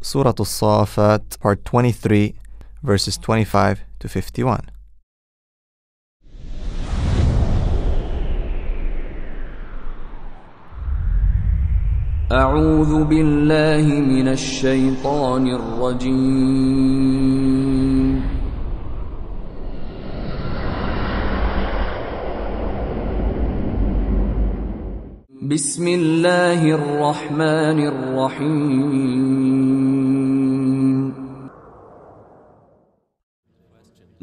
Surah Al-Safat, part 23, verses 25 to 51. أعوذ بالله من الشيطان الرجيم بسم الله الرحمن الرحيم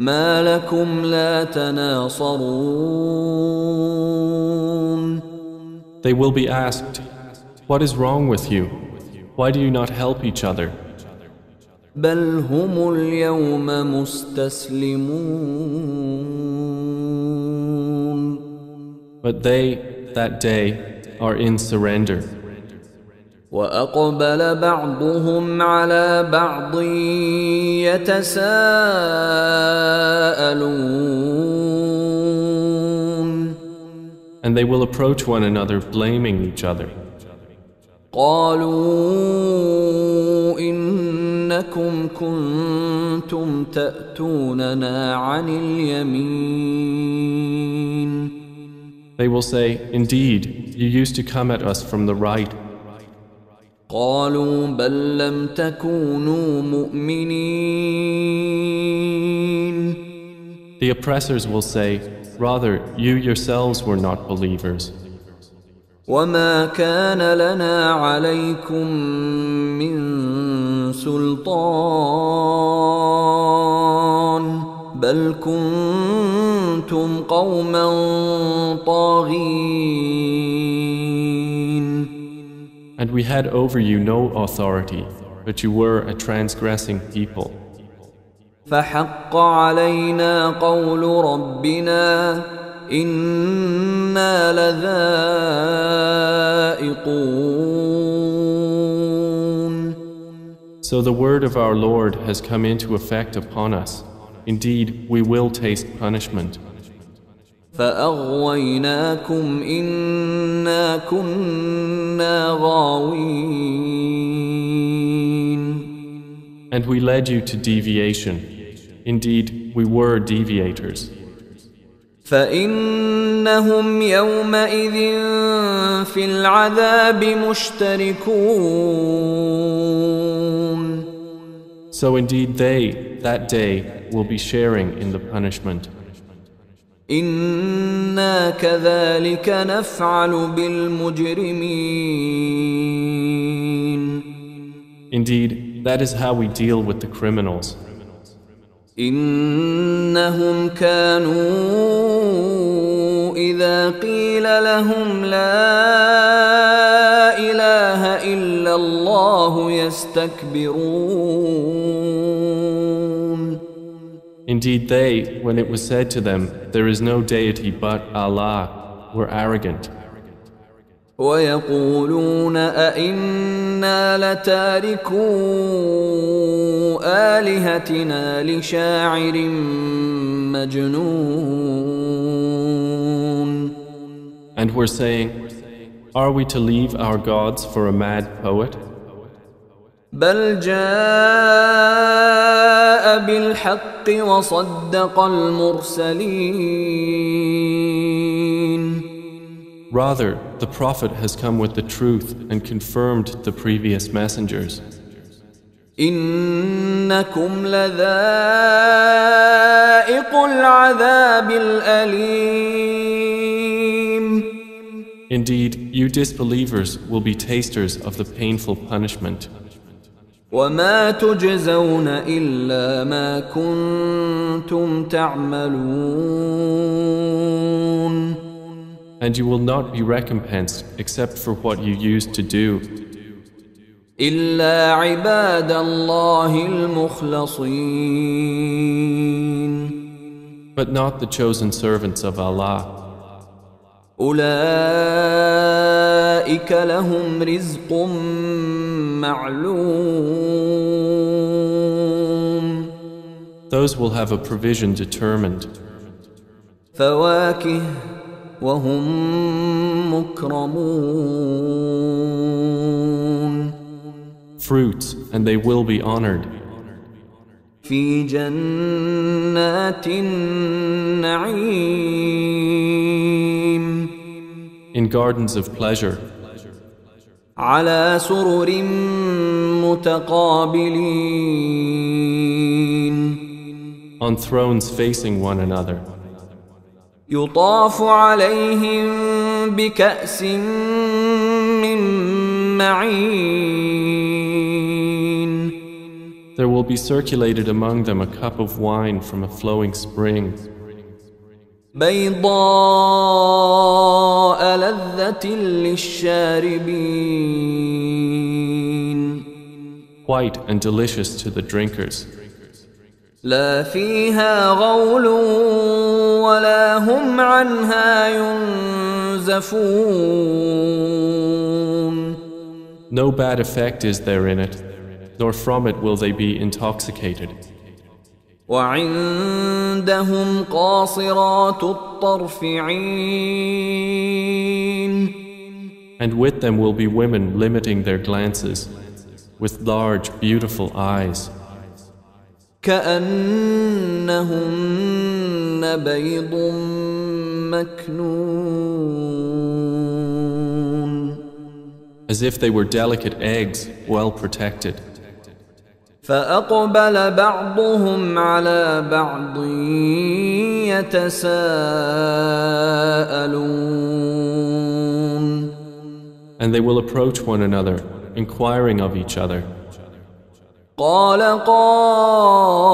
ما لكم لا تناصرون They will be asked, What is wrong with you? Why do you not help each other? بل هم اليوم مستسلمون But they, that day, are in surrender. واقبل بعضهم على بعض يتساءلون And they will approach one another blaming each other. قالوا انكم كنتم تاتوننا عن اليمين They will say, Indeed, you used to come at us from the right. قالوا بل لم تكونوا مؤمنين The oppressors will say, Rather, you yourselves were not believers. وما كان لنا عليكم من سلطان بل كنتم قوما طاغين And we had over you no authority, but you were a transgressing people. فحق علينا قول ربنا إنا لذائقون So the word of our Lord has come into effect upon us. Indeed, we will taste punishment. فأغويناكم إنا كنا غاوين And we led you to deviation. Indeed, we were deviators. فإنهم يومئذ في العذاب مشتركون So indeed, they, that day, will be sharing in the punishment. إنا كذلك نفعل بالمجرمين Indeed, that is how we deal with the criminals. إنهم كانوا إذا قيل لهم لا إله إلا الله يستكبرون Indeed, they, when it was said to them, There is no deity but Allah, were arrogant. ويقولون أئنا لتاركو آلهتنا لشاعر مجنون And were saying, Are we to leave our gods for a mad poet? بل جاء بالحق وصدق المرسلين Rather, the Prophet has come with the truth and confirmed the previous messengers. إنكم لذائق العذاب الأليم Indeed, you disbelievers will be tasters of the painful punishment. وما تجزون إلا ما كنتم تعملون And you will not be recompensed except for what you used to do, إلا عباد الله المخلصين but not the chosen servants of Allah. أولئك لهم رزق معلوم Those will have a provision determined. فواكه وهم مكرمون fruits, and they will be honored. في جنات النعيم In gardens of pleasure, على سرر متقابلين on thrones facing one another. يطاف عليهم بكأس من معين There will be circulated among them a cup of wine from a flowing spring, بيضاء لذة للشاربين white and delicious to the drinkers. لا فيها غول ولا هم عنها ينزفون No bad effect is there in it, nor from it will they be intoxicated. وعندهم قاصرات الطرف عين And with them will be women limiting their glances, with large, beautiful eyes, كأنهن بيض مكنون as if they were delicate eggs, well protected. فأقبل بعضهم على بعض يتساءلون And they will approach one another, inquiring of each other. قال قائل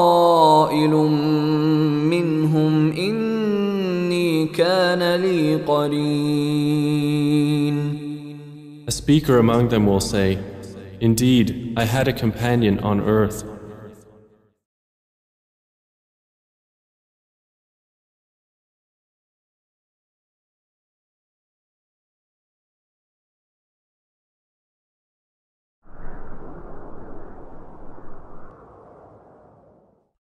منهم إني كان لي قرين A speaker among them will say, Indeed, I had a companion on earth